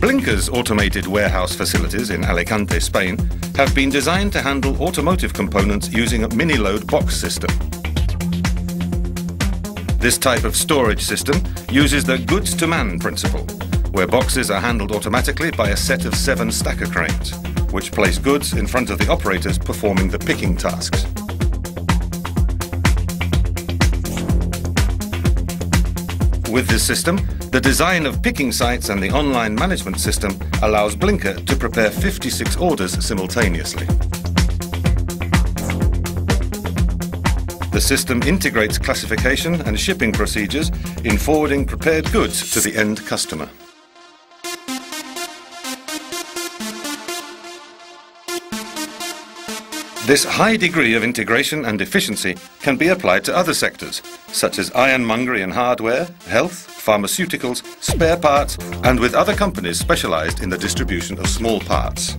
Blinker's automated warehouse facilities in Alicante, Spain, have been designed to handle automotive components using a mini-load box system. This type of storage system uses the goods-to-man principle, where boxes are handled automatically by a set of seven stacker cranes, which place goods in front of the operators performing the picking tasks. With this system, the design of picking sites and the online management system allows Blinker to prepare 56 orders simultaneously. The system integrates classification and shipping procedures in forwarding prepared goods to the end customer. This high degree of integration and efficiency can be applied to other sectors, such as ironmongery and hardware, health, pharmaceuticals, spare parts, and with other companies specialized in the distribution of small parts.